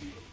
steal.